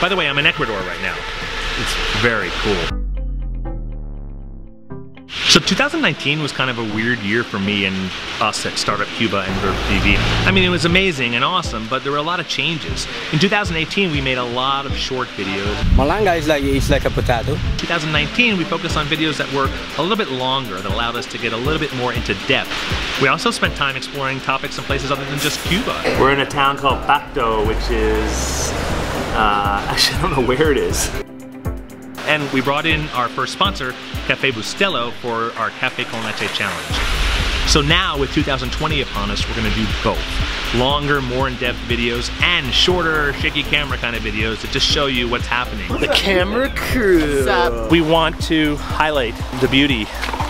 By the way, I'm in Ecuador right now. It's very cool. So 2019 was kind of a weird year for me and us at Startup Cuba and VERV TV. I mean, it was amazing and awesome, but there were a lot of changes. In 2018, we made a lot of short videos. Malanga is like is like a potato. 2019, we focused on videos that were a little bit longer, that allowed us to get a little bit more into depth. We also spent time exploring topics and places other than just Cuba. We're in a town called Pacto, which is, uh, actually I don't know where it is. And we brought in our first sponsor, Cafe Bustelo, for our Cafe Con Leche Challenge. So now with 2020 upon us, we're gonna do both. Longer, more in-depth videos and shorter, shaky camera kind of videos that just show you what's happening. The camera crew. We want to highlight the beauty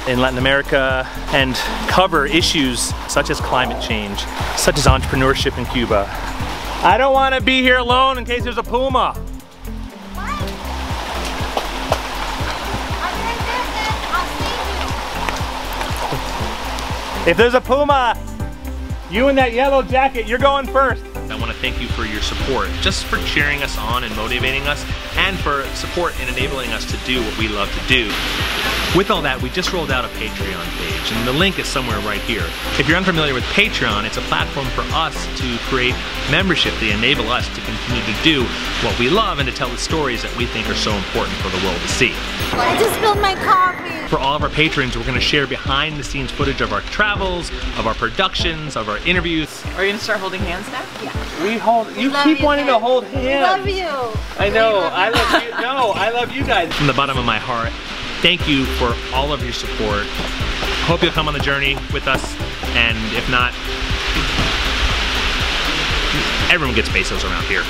in Latin America and cover issues such as climate change, such as entrepreneurship in Cuba. I don't want to be here alone in case there's a puma. If there's a puma, you in that yellow jacket, you're going first. I want to thank you for your support, just for cheering us on and motivating us, and for support in enabling us to do what we love to do. With all that, we just rolled out a Patreon page, and the link is somewhere right here. If you're unfamiliar with Patreon, it's a platform for us to create membership to enable us to continue to do what we love and to tell the stories that we think are so important for the world to see. I just spilled my coffee. For all of our patrons, we're going to share behind the scenes footage of our travels, of our productions, of our interviews. Are you gonna start holding hands now? Yeah. We hold, you love keep you, wanting to Ted. hold We hands. love you. I know, We love I love you. No, I love you guys. From the bottom of my heart, thank you for all of your support. Hope you'll come on the journey with us, and if not, everyone gets pesos around here.